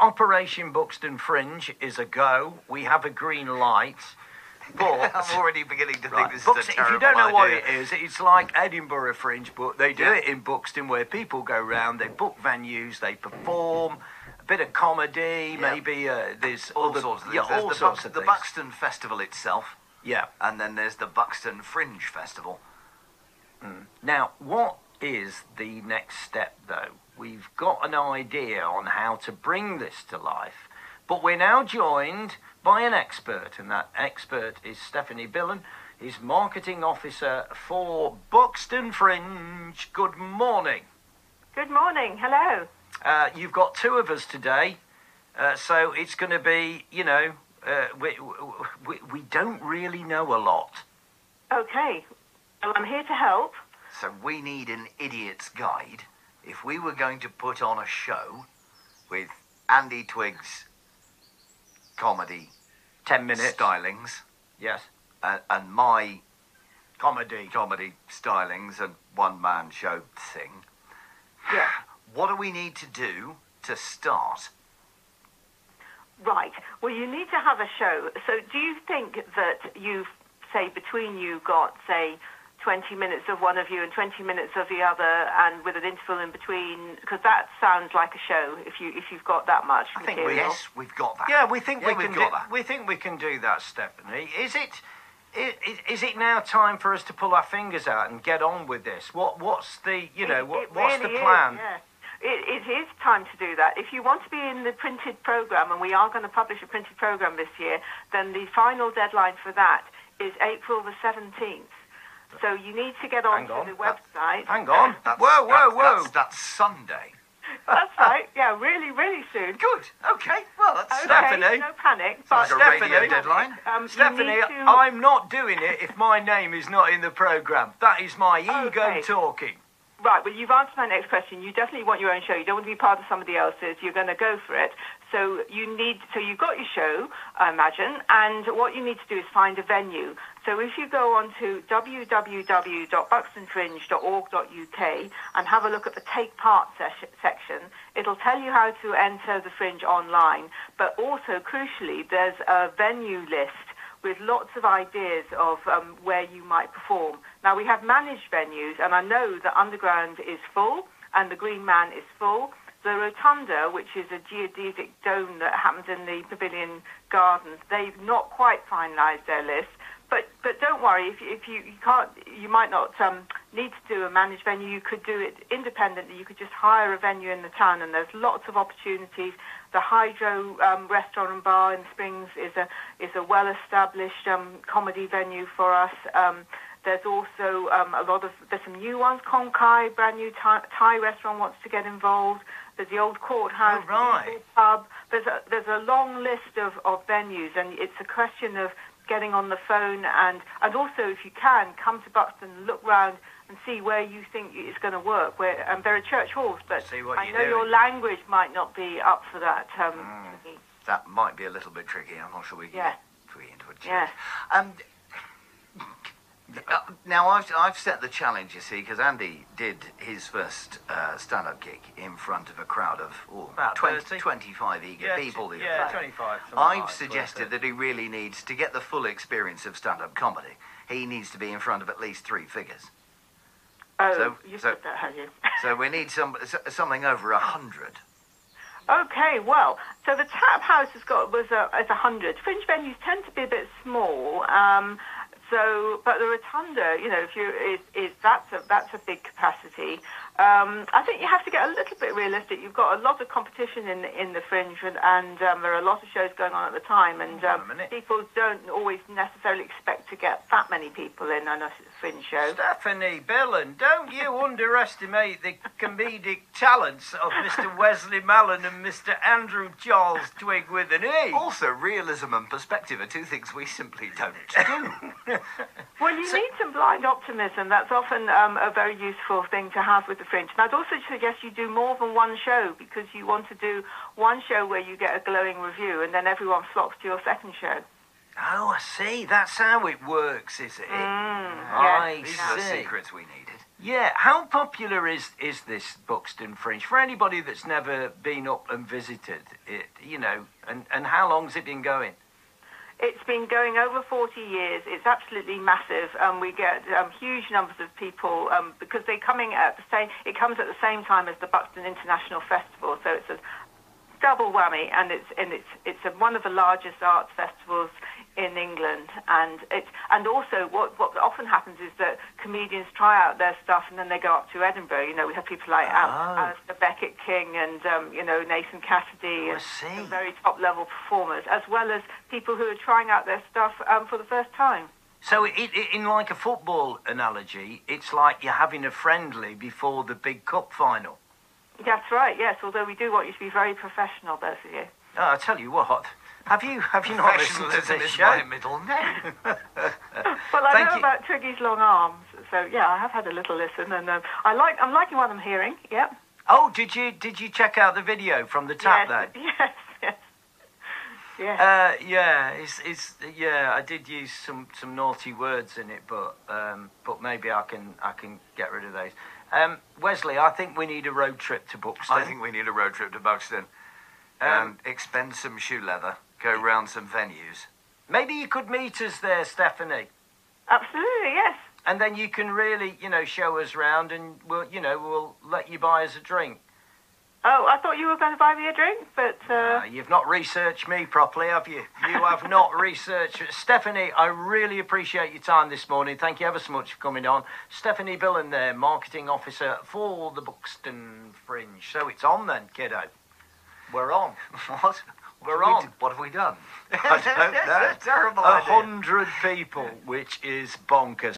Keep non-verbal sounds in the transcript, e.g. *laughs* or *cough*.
Operation Buxton Fringe is a go. We have a green light. *laughs* But I'm already beginning to Right, think this Buxton- is a if you don't know what it is, it's like Edinburgh Fringe, but they do Yeah. it in Buxton where people go round, they book venues, they perform, a bit of comedy, Yeah. maybe uh, there's all sorts of things. Yeah, There's all the, sorts Bux- of the things. Buxton Festival itself, Yeah. and then there's the Buxton Fringe Festival. Now, what is the next step, though? We've got an idea on how to bring this to life, but we're now joined by an expert, and that expert is Stephanie Billen, is marketing officer for Buxton Fringe. Good morning. Good morning. Hello. Uh, you've got two of us today, uh, so it's going to be, you know, uh, we, we, we don't really know a lot. Okay. Well, I'm here to help. So we need an idiot's guide if we were going to put on a show with Andy Twigge's comedy Ten minutes. stylings Yes. and, and my Comedy. comedy stylings and one man show thing. Yeah. What do we need to do to start? Right. Well, you need to have a show. So, do you think that you've, say, between you got, say, 20 minutes of one of you and 20 minutes of the other, and with an interval in between? Because that sounds like a show if you if you've got that much I think we, material. yes, we've got that. Yeah, we think Yeah, we we've can got do, that. we think we can do that, Stephanie. Is it i- i- is it now time for us to pull our fingers out and get on with this? What what's the you know It- what, it what's really the plan? Is, yeah. It, it is time to do that. If you want to be in the printed program, and we are going to publish a printed program this year, then the final deadline for that is April the 17th. So you need to get Hang onto on. the That- website. Hang on. That's, whoa, whoa, that- whoa. That's, that's Sunday. *laughs* That's right. Yeah, really, really soon. Good. Okay. Well, that's Okay, Stephanie. no panic. like But a radio Stephanie. deadline. um, Stephanie, to- I'm not doing it if my name is not in the program. That is my ego Okay. talking. Right, well, you've answered my next question. You definitely want your own show. You don't want to be part of somebody else's. You're going to go for it. So you need. So you've got your show, I imagine, and what you need to do is find a venue. So if you go on to www.buxtonfringe.org.uk and have a look at the Take Part ses- section, it'll tell you how to enter the Fringe online. But also, crucially, there's a venue list with lots of ideas of um, where you might perform. Now, we have managed venues, and I know the Underground is full and the Green Man is full. The Rotunda, which is a geodesic dome that happens in the Pavilion Gardens, they've not quite finalised their list. But but don't worry if you, if you, you can't you might not um, need to do a managed venue. You could do it independently. You could just hire a venue in the town, and there's lots of opportunities. The Hydro um, Restaurant and Bar in Springs is a is a well-established um, comedy venue for us. Um, there's also um, a lot of there's some new ones. Konkai, brand new Thai, Thai restaurant wants to get involved. There's the old courthouse, Oh, right. the pub. There's a there's a long list of, of venues, and it's a question of getting on the phone and and also if you can come to Buxton, look round and see where you think it's going to work. Where um, there are church halls, but I know your language might not be up for that. Um, Mm. That might be a little bit tricky. I'm not sure we can Yeah. get into a Yeah. church. Um, uh, now I've I've set the challenge, you see, because Andy did his first uh, stand-up gig in front of a crowd of oh, About 20, 25 eager Yeah, people. the yeah, other 25. I've like suggested 20. that he really needs to get the full experience of stand-up comedy. He needs to be in front of at least three figures. oh, So- you so- said that, have you? *laughs* So we need some something over a hundred. Okay, well, so the Tap House has got was a is a hundred. Fringe venues tend to be a bit small. Um, so, but the Rotunda, you know, if you is, that's a that's a big capacity. Um, I think you have to get a little bit realistic. You've got a lot of competition in the, in the Fringe, and, and um, there are a lot of shows going on at the time, and um, people don't always necessarily expect to get that many people in on a Fringe show. Stephanie Billen, don't you underestimate the comedic talents of Mr. Wesley Mallin and Mr. Andrew Charles Twig with an E. Also, realism and perspective are two things we simply don't *laughs* do. Well, you need some blind optimism. That's often um, a very useful thing to have with the Fringe. And I'd also suggest you do more than one show because you want to do one show where you get a glowing review and then everyone flocks to your second show. Oh, I see. That's how it works, is it? Mm, I yes. These are the see. secrets we needed. Yeah, how popular is is this Buxton Fringe for anybody that's never been up and visited it? You know, and and how long's it been going? It's been going over 40 years. It's absolutely massive. Um, we get um, huge numbers of people um, because they're coming at the same. It comes at the same time as the Buxton International Festival, so it's a double whammy, and it's and it's it's a, one of the largest arts festivals in England, and it's and also what what often happens is that comedians try out their stuff and then they go up to Edinburgh. You know, we have people like Oh. Al Alistair Beckett King and um, you know Nathan Cassidy I and some very top level performers, as well as people who are trying out their stuff um, for the first time. So, it, it, in like a football analogy, it's like you're having a friendly before the big cup final. That's right. Yes, although we do want you to be very professional, both of you. Oh, I tell you what, have you have you not listened to this is show? my middle name. *laughs* Well, I Thank know you. about Triggy's long arms, so yeah, I have had a little listen, and um, I like I'm liking what I'm hearing. Yep. Oh, did you did you check out the video from the tap yes. then? *laughs* Yes. Yes. Yes. Uh, yeah, it's it's yeah. I did use some, some naughty words in it, but um, but maybe I can I can get rid of those. Um, Wesley, I think we need a road trip to Buxton. I think we need a road trip to Buxton Um, and expend some shoe leather, go round some venues. maybe you could meet us there, Stephanie, Absolutely. Yes. and then you can really you know show us round, and we'll you know we'll let you buy us a drink. Oh, I thought you were going to buy me a drink, but uh, Uh, you've not researched me properly, have you? You have not *laughs* researched. Stephanie, I really appreciate your time this morning. Thank you ever so much for coming on. Stephanie Billen there, marketing officer for the Buxton Fringe. So it's on then, kiddo. We're on. *laughs* What? We're What have we d- What have we done? *laughs* I don't know. Terrible A idea. hundred people, which is bonkers.